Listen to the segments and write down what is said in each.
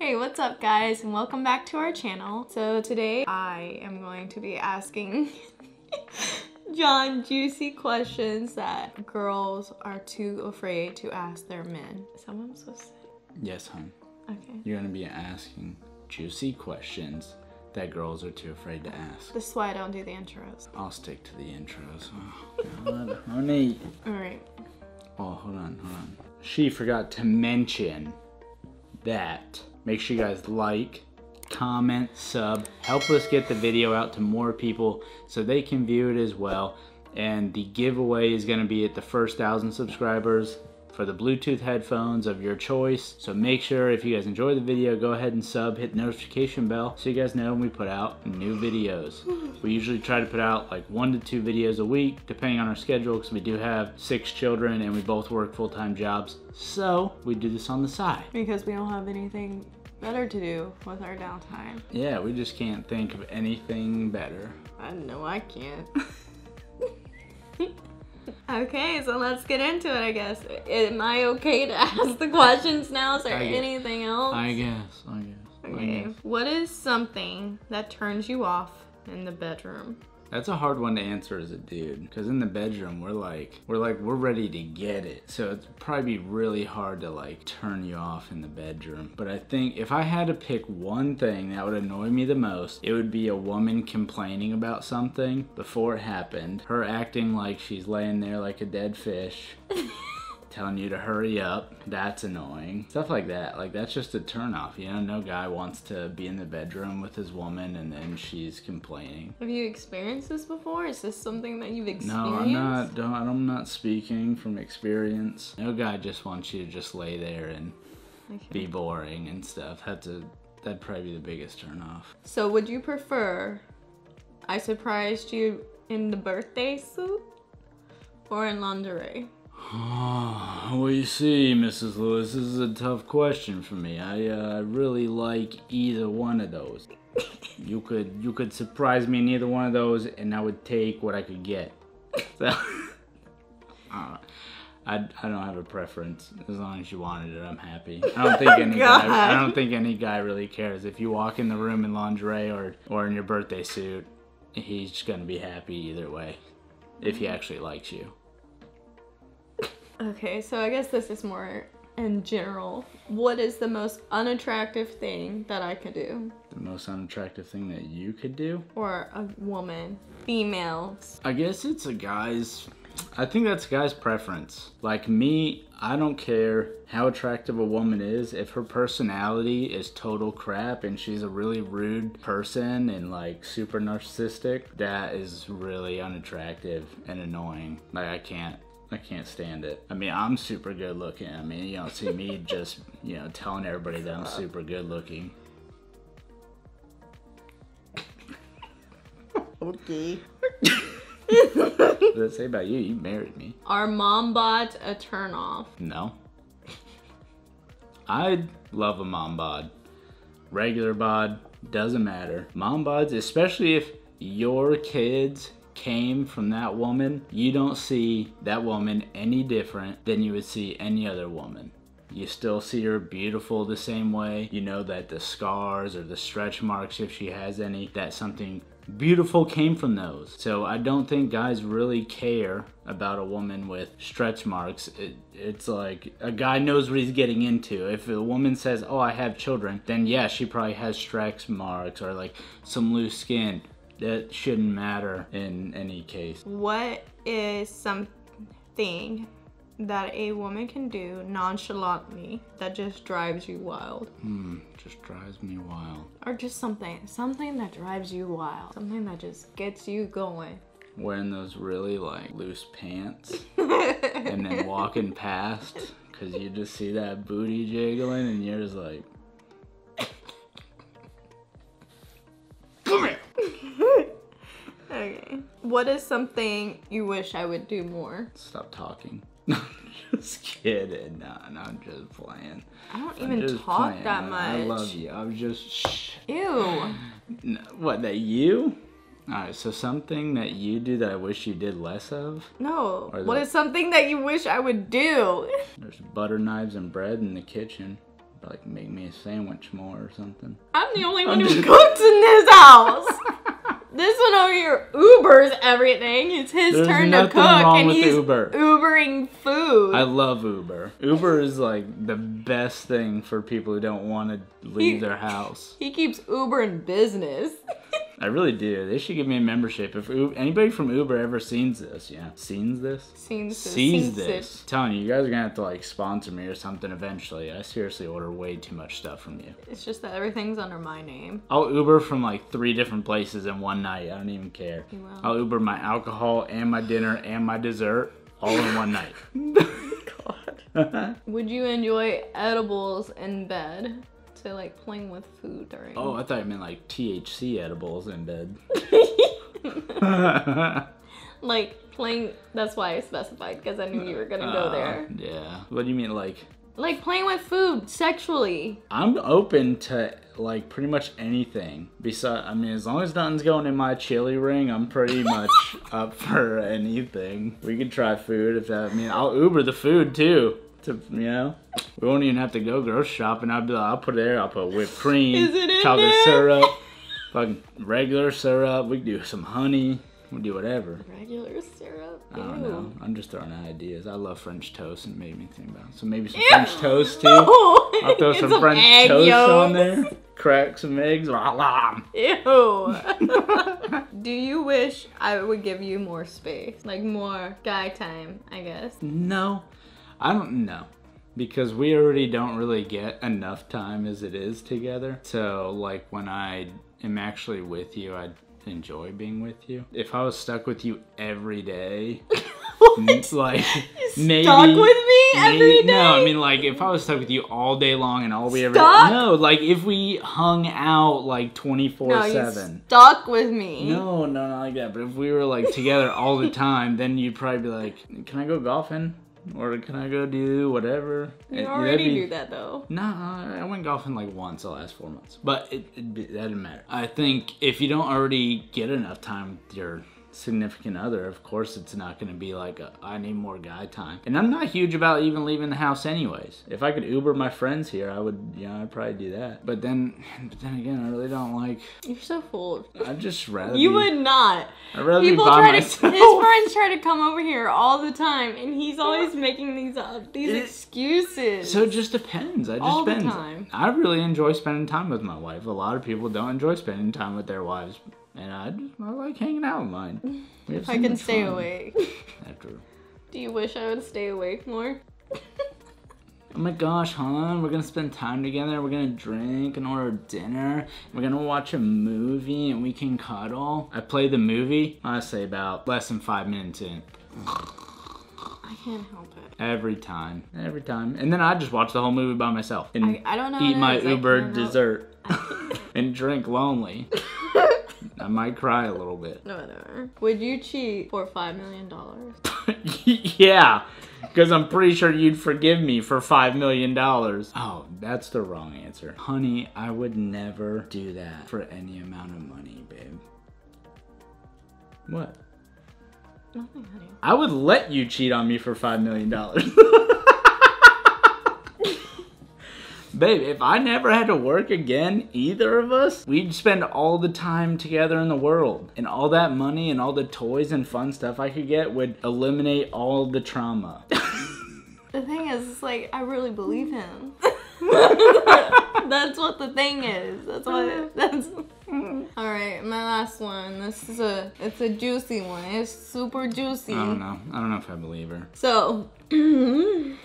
Hey, what's up guys and welcome back to our channel. So today I am going to be asking Jon juicy questions that girls are too afraid to ask their men. Is that what I'm supposed to say? Yes, hon. Okay. You're gonna be asking juicy questions that girls are too afraid to ask. This is why I don't do the intros. I'll stick to the intros. Oh, God, honey. Alright. Oh, hold on, hold on. She forgot to mention that. Make sure you guys like, comment, sub. Help us get the video out to more people so they can view it as well. And the giveaway is gonna be at the first thousand subscribers for the Bluetooth headphones of your choice. So make sure if you guys enjoy the video, go ahead and sub, hit the notification bell so you guys know when we put out new videos. We usually try to put out like one to two videos a week, depending on our schedule, because we do have six children and we both work full-time jobs. So we do this on the side. Because we don't have anything better to do with our downtime. Yeah, we just can't think of anything better. I know I can't. okay, so let's get into it, I guess. Am I okay to ask the questions now? Is there I guess- anything else? I guess, I guess. I Okay. guess. What is something that turns you off in the bedroom? That's a hard one to answer as a dude, because in the bedroom we're like, we're like, we're ready to get it. So it's probably be really hard to like turn you off in the bedroom. But I think if I had to pick one thing that would annoy me the most, it would be a woman complaining about something before it happened. Her acting like she's laying there like a dead fish. telling you to hurry up. That's annoying. Stuff like that. Like that's just a turnoff. You know, no guy wants to be in the bedroom with his woman and then she's complaining. Have you experienced this before? Is this something that you've experienced? No, I'm not. Don't, I'm not speaking from experience. No guy just wants you to just lay there and Okay. be boring and stuff. That's a that'd probably be the biggest turnoff. So would you prefer I surprised you in the birthday suit or in lingerie? Well, you see, Mrs. Lewis, this is a tough question for me. I uh, really like either one of those. you could you could surprise me in either one of those, and I would take what I could get. So, uh, I, I don't have a preference. As long as you wanted it, I'm happy. I don't think any guy. I don't think any guy really cares if you walk in the room in lingerie or or in your birthday suit. He's just gonna be happy either way, if he actually likes you. Okay, so I guess this is more in general. What is the most unattractive thing that I could do? The most unattractive thing that you could do? Or a woman, females. I guess it's a guy's. I think that's a guy's preference. Like me, I don't care how attractive a woman is. If her personality is total crap and she's a really rude person and like super narcissistic, that is really unattractive and annoying. Like I can't. I can't stand it. I mean, I'm super good looking. I mean, you don't see me just, you know, telling everybody that I'm super good looking. Okay. What does it say about you? You married me. Are mom bods a turn off? No. I love a mom bod. Regular bod, doesn't matter. Mom bods, especially if your kids came from that woman, you don't see that woman any different than you would see any other woman. You still see her beautiful the same way. You know that the scars or the stretch marks, if she has any, that something beautiful came from those. So I don't think guys really care about a woman with stretch marks. It, it's like a guy knows what he's getting into. If a woman says, "Oh, I have children," then yeah, she probably has stretch marks or like some loose skin. That shouldn't matter in any case. What is something that a woman can do nonchalantly that just drives you wild? Hmm, just drives me wild. Or just something, something that drives you wild. Something that just gets you going. Wearing those really like loose pants and then walking past because you just see that booty jiggling and you're just like, What is something you wish I would do more? Stop talking. just kidding. No, no, I'm just playing. I don't I'm even talk playing. that much. I love you. I'm just shh. Ew. What that you? All right. So something that you do that I wish you did less of. No. Or What the- is something that you wish I would do? There's butter knives and bread in the kitchen. Like make me a sandwich more or something. I'm the only one I'm who just- cooks in this house. this one over here Ubers everything. It's his There's turn to cook, and he's Uber. Ubering food. I love Uber. Uber is like the best thing for people who don't want to leave He- their house. he keeps Uber in business. I really do. They should give me a membership. If U- anybody from Uber ever sees this, yeah, sees this, Seems sees this, telling you, you guys are gonna have to like sponsor me or something eventually. I seriously order way too much stuff from you. It's just that everything's under my name. I'll Uber from like three different places in one night. I don't even care. I'll Uber my alcohol and my dinner and my dessert all in one night. God. Would you enjoy edibles in bed? So like playing with food during. oh, I thought you meant like THC edibles in bed. like playing. That's why I specified because I knew you were gonna go Uh, there. Yeah. What do you mean like? Like playing with food sexually. I'm open to like pretty much anything. Besides, I mean, as long as nothing's going in my chili ring, I'm pretty much up for anything. We could try food if that. I mean, I'll Uber the food too. To you know, we won't even have to go grocery shopping. I'll be like, I'll put it there. I'll put whipped cream, Is it in chocolate there? syrup, fucking regular syrup. We can do some honey. We'll do whatever. Regular syrup. I don't know. I'm just throwing out ideas. I love French toast and it made me think about it. So maybe some Ew. French toast too. No. I'll throw Get some French toast yolks. on there. Crack some eggs. Rah. Ew. Do you wish I would give you more space? Like more guy time, I guess. No, I don't know. Because we already don't really get enough time as it is together. So, like, when I am actually with you, I enjoy being with you. If I was stuck with you every day, it's like maybe Stuck with me every maybe- day? No, I mean like if I was stuck with you all day long and all we ever no, like if we hung out like twenty four No, seven. stuck with me. No, no, not like that. But if we were like together all the time, then you'd probably be like, "Can I go golfing? Or can I go do whatever?" You And already be- do that though. Nah, I went golfing like once the last four months, but it, it that didn't matter. I think if you don't already get enough time with your significant other, of course it's not going to be like a, I need more guy time. And I'm not huge about even leaving the house anyways. If I could Uber my friends here, I would. You know, I'd probably do that. But then, but then again, I really don't like. You're so full. I'd just rather. You be, would not. I'd rather People be by try myself. to. His friends try to come over here all the time, and he's always making these up, these It- excuses. So it just depends. I just All the depends. time. I really enjoy spending time with my wife. A lot of people don't enjoy spending time with their wives, and I, just- I like hanging out with mine. We have if so I can stay fun. awake. After, Do you wish I would stay awake more? oh my gosh, hon, we're gonna spend time together. We're gonna drink and order dinner. We're gonna watch a movie and we can cuddle. I play the movie. I say about less than five minutes in. I can't help it. Every time, every time, and then I just watch the whole movie by myself and I, I don't know. eat my Uber dessert and drink lonely. I might cry a little bit. No, whatever. Would you cheat for five million dollars? yeah, because I'm pretty sure you'd forgive me for five million dollars. Oh, that's the wrong answer, honey. I would never do that for any amount of money, babe. What? Nothing, honey. I would let you cheat on me for five million Babe, if I never had to work again, either of us, we'd spend all the time together in the world. And all that money and all the toys and fun stuff I could get would eliminate all the trauma. The thing is, it's like I really believe him. that's what the thing is. That's what. That's. All right, my last one. This is a. It's a juicy one. It's super juicy. I don't know. I don't know if I believe her. So,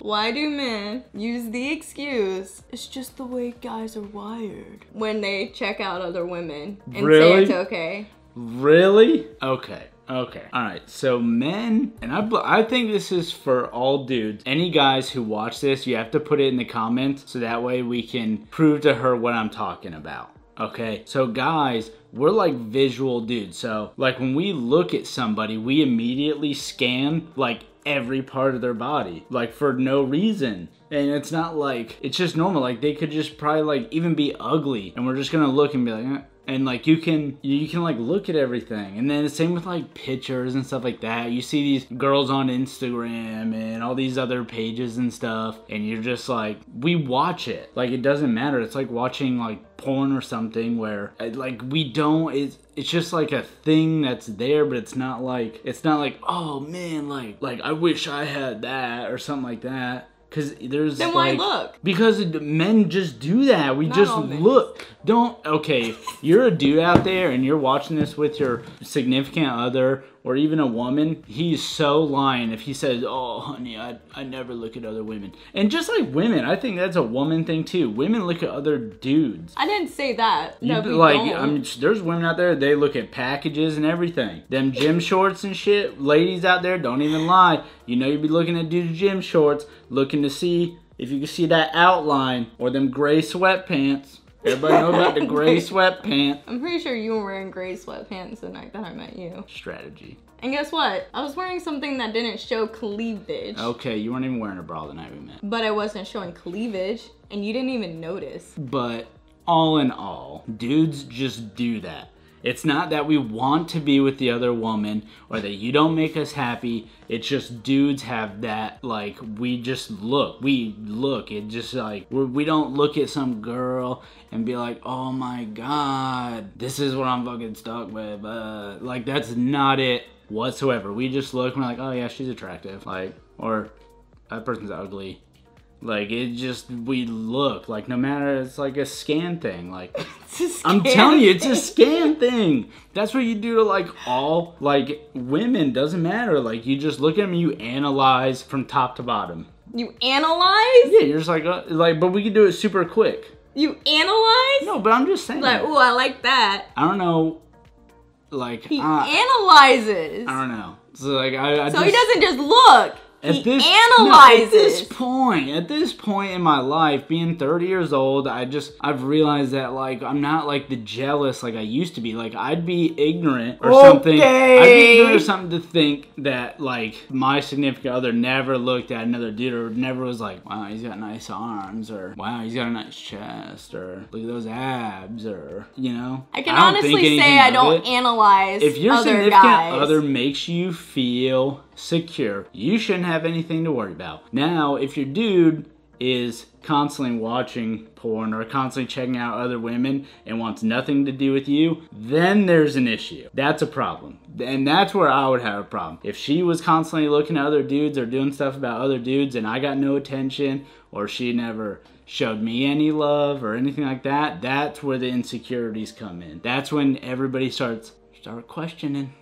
why do men use the excuse, it's just the way guys are wired, when they check out other women and say it's okay? Really? Okay. Okay. All right. So men, and I, I think this is for all dudes. Any guys who watch this, you have to put it in the comments so that way we can prove to her what I'm talking about. Okay. So guys, we're like visual dudes. So like when we look at somebody, we immediately scan like every part of their body, like for no reason. And it's not like it's just normal. Like they could just probably like even be ugly, and we're just gonna look and be like, eh, and like you can you can like look at everything. And then the same with like pictures and stuff like that. You see these girls on instagram and all these other pages and stuff and you're just like we watch it. Like it doesn't matter. It's like watching like porn or something where uh, like we don't it's it's just like a thing that's there but it's not like it's not like oh man like like i wish i had that or something like that because there's Then why like look? because men just do that. We Not just look. don't okay you're a dude out there and you're watching this with your significant other or even a woman he's so lying if he says oh honey i, I never look at other women and just like women i think that's a woman thing too women look at other dudes I didn't say that. No, like don't. I mean, there's women out there they look at packages and everything. Them gym shorts and shit. Ladies out there, don't even lie. You know you'd be looking at dudes' gym shorts, looking to see if you can see that outline or them gray sweatpants. Everybody know about the gray sweatpants I'm pretty sure you were wearing gray sweatpants the night that I met you. strategy. And guess what? I was wearing something that didn't show cleavage. Okay, you weren't even wearing a bra the night we met. But I wasn't showing cleavage, and you didn't even notice. But all in all, dudes just do that. It's not that we want to be with the other woman or that you don't make us happy. It's just dudes have that, like, we just look. We look. It just like, we're, we don't look at some girl and be like, oh my god, this is what I'm fucking stuck with. Uh, like, that's not it whatsoever. We just look and we're like, oh yeah, she's attractive. Like, or that person's ugly. Like it just we look like no matter it's like a scan thing. Like a I'm telling you, it's a scan thing. That's what you do to like all like women. Doesn't matter. Like you just look at them, you analyze from top to bottom. You analyze? Yeah, you're just like uh, like, but we can do it super quick. You analyze? No, but I'm just saying. Like, ooh, I like that. I don't know. Like He uh, analyzes. I don't know. So like I, I So just, he doesn't just look. At he this, analyzes. No, at this point, at this point in my life, being 30 years old, I just I've realized that like I'm not like the jealous like I used to be. Like I'd be ignorant or something. I'd be ignorant or something to think that like my significant other never looked at another dude or never was like, wow, he's got nice arms or wow, he's got a nice chest or look at those abs or you know. I can don't honestly say I don't it analyze if your other significant guys. other makes you feel secure, you shouldn't have anything to worry about. Now, if your dude is constantly watching porn or constantly checking out other women and wants nothing to do with you, then there's an issue. That's a problem. And that's where I would have a problem. If she was constantly looking at other dudes or doing stuff about other dudes and I got no attention or she never showed me any love or anything like that, that's where the insecurities come in. That's when everybody starts start questioning.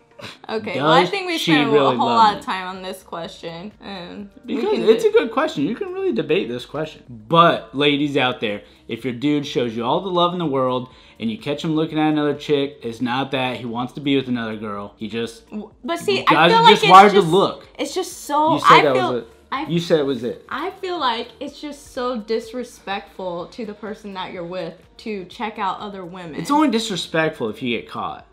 Okay, well, I think we spent a whole lot of time on this question. And Because it's do- a good question. You can really debate this question. But, ladies out there, if your dude shows you all the love in the world and you catch him looking at another chick, it's not that he wants to be with another girl. He just. but see, I feel are like just it's wired just, to look. It's just so. You said I that feel. was it. I You said it was it. I feel like it's just so disrespectful to the person that you're with to check out other women. It's only disrespectful if you get caught.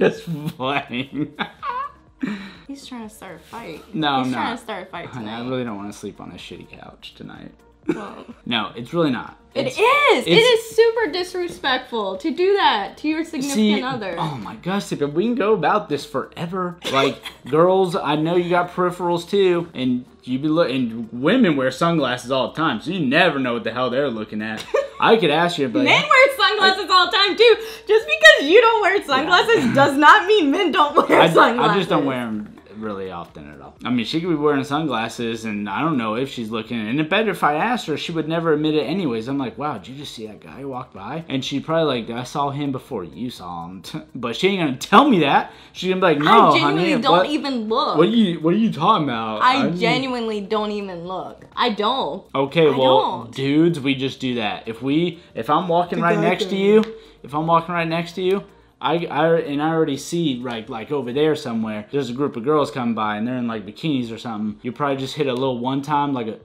Just playing. He's trying to start a fight. No, He's I'm trying not. to start a fight Honey, tonight. I really don't want to sleep on this shitty couch tonight. Well, No, it's really not. it It's- is. It it's- super disrespectful to do that to your significant See, other. oh my gosh, if we can go about this forever. Like, girls, I know you got peripherals too, and you be look, and women wear sunglasses all the time, so you never know what the hell they're looking at. I could ask you, but Men wear sunglasses all the time too. Just because you don't wear sunglasses does not mean men don't wear I, sunglasses. I just don't wear them really often at all. I mean, she could be wearing sunglasses, and I don't know if she's looking. And it better if I asked her, she would never admit it anyways. I'm like, wow, did you just see that guy who walked by? And she'd probably like, I saw him before you saw him. but she ain't gonna tell me that. She's gonna be like, no, I genuinely honey, don't what, even look. What are you What are you talking about? I I'm- genuinely don't even look. I don't. Okay, I well, don't. dudes, we just do that. If we, if I'm walking The right guy next to you, if I'm walking right next to you, I, I, and I already see like, like over there somewhere, there's a group of girls coming by and they're in like bikinis or something. You probably just hit a little one time, like a,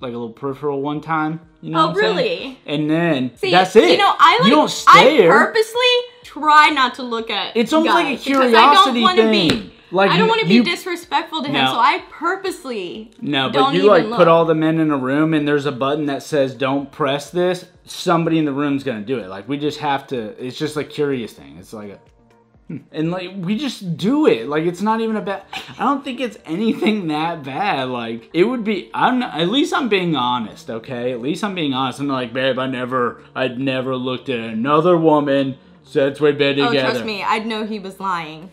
like a little peripheral one time. You know? Oh, what I'm saying? really? And then See, that's it. You know, I like. You don't stare. I purposely try not to look at. it's almost like a guys because I don't curiosity thing. Be, Like I don't want to be you- disrespectful to him, No. so I purposely No, but don't you even like look. put all the men in a room and there's a button that says don't press this. Somebody in the room's gonna do it. Like we just have to. It's just a curious thing. It's like a. hmm. And like we just do it. Like it's not even a bad. I don't think it's anything that bad. Like it would be. I'm not, at least I'm being honest. Okay, at least I'm being honest. I'm like, babe, I never, I'd never looked at another woman since we've been together Oh, trust me, I'd know he was lying.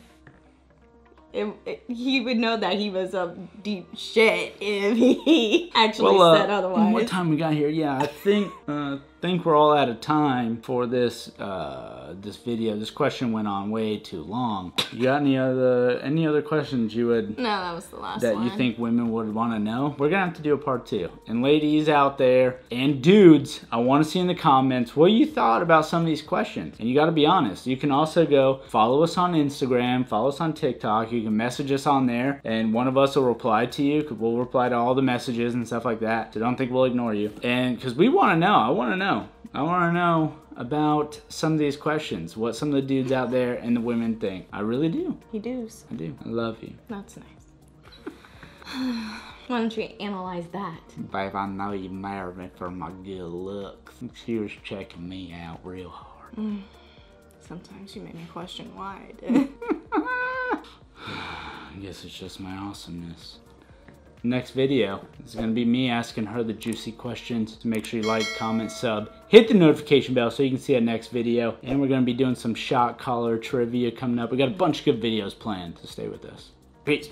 It, it- he would know that he was a deep shit if he actually Well, uh, said otherwise. what time we got here? Yeah, I think uh, think we're all out of time for this uh, this video. This question went on way too long. You got any other any other questions you would no, that was the last that one. you think women would want to know? We're gonna have to do a part two. And ladies out there and dudes, I want to see in the comments what you thought about some of these questions. And you got to be honest. You can also go follow us on Instagram, follow us on TikTok. You can message us on there, and one of us will reply to you. We'll reply to all the messages and stuff like that. So don't think we'll ignore you. And because we want to know, I want to know. I want to know about some of these questions, what some of the dudes out there and the women think. I really do. He does. I do. I love you. That's nice. Why don't you analyze that? Babe, I know you married me for my good looks. She was checking me out real hard. Mm. Sometimes you make me question why I did. I guess it's just my awesomeness. Next video is gonna be me asking her the juicy questions. So make sure you like, comment, sub, hit the notification bell so you can see that next video. And we're gonna be doing some shot collar trivia coming up. We got a bunch of good videos planned, so stay with us. Peace.